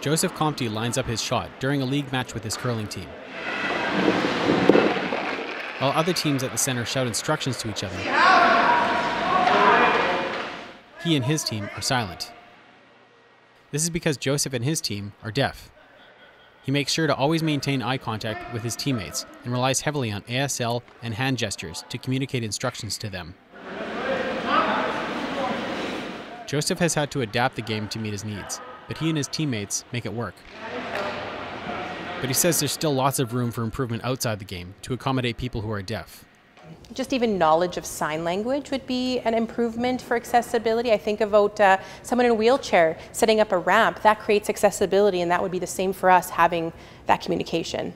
Joseph Comte lines up his shot during a league match with his curling team. While other teams at the center shout instructions to each other, he and his team are silent. This is because Joseph and his team are deaf. He makes sure to always maintain eye contact with his teammates and relies heavily on ASL and hand gestures to communicate instructions to them. Joseph has had to adapt the game to meet his needs, but he and his teammates make it work. But he says there's still lots of room for improvement outside the game to accommodate people who are deaf. Just even knowledge of sign language would be an improvement for accessibility. I think about uh, someone in a wheelchair setting up a ramp, that creates accessibility, and that would be the same for us having that communication.